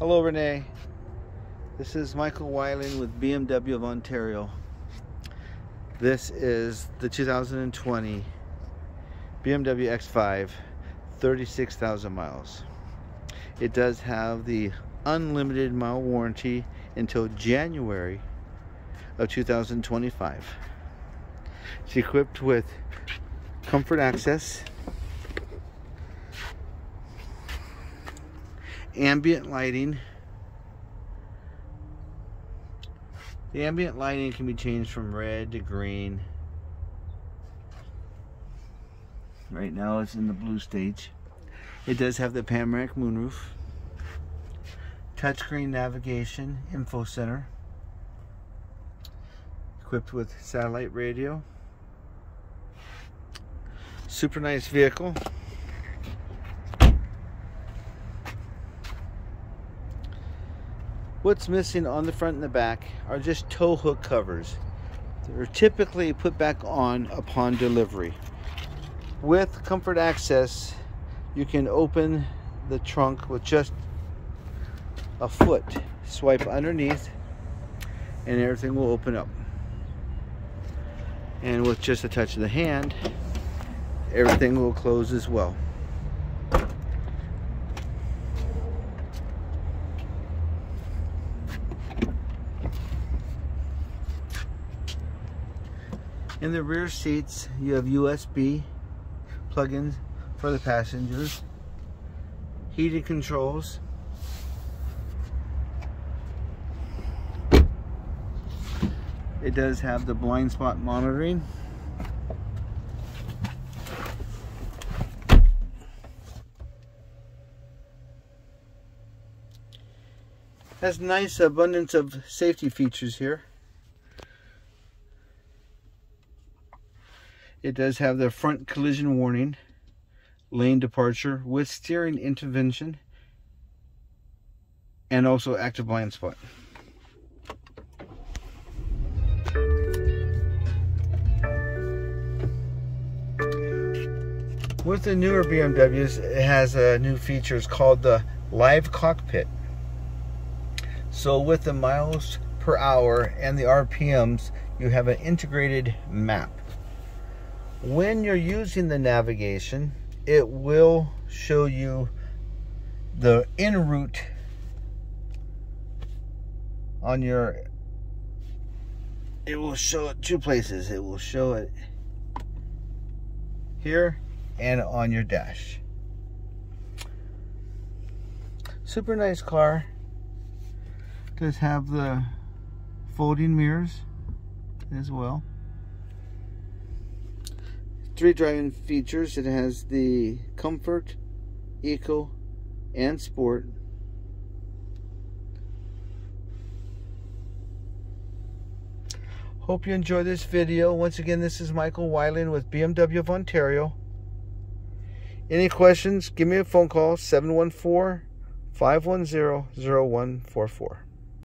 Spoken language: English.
Hello, Renee. This is Michael Wyland with BMW of Ontario. This is the 2020 BMW X5, 36,000 miles. It does have the unlimited mile warranty until January of 2025. It's equipped with comfort access, ambient lighting. The ambient lighting can be changed from red to green. Right now it's in the blue stage. It does have the panoramic moonroof. Touchscreen navigation, info center. Equipped with satellite radio. Super nice vehicle. What's missing on the front and the back are just tow hook covers. They're typically put back on upon delivery. With comfort access, you can open the trunk with just a foot. Swipe underneath and everything will open up. And with just a touch of the hand, everything will close as well. In the rear seats, you have USB plug-ins for the passengers, heated controls, it does have the blind spot monitoring, has nice abundance of safety features here. It does have the front collision warning, lane departure with steering intervention, and also active blind spot. With the newer BMWs, it has a new features called the Live Cockpit. So with the miles per hour and the RPMs, you have an integrated map when you're using the navigation, it will show you the en route on your it will show it two places. It will show it here and on your dash. Super nice car. Does have the folding mirrors as well three driving features. It has the Comfort, Eco, and Sport. Hope you enjoy this video. Once again, this is Michael Wyland with BMW of Ontario. Any questions, give me a phone call, 714 510 0144.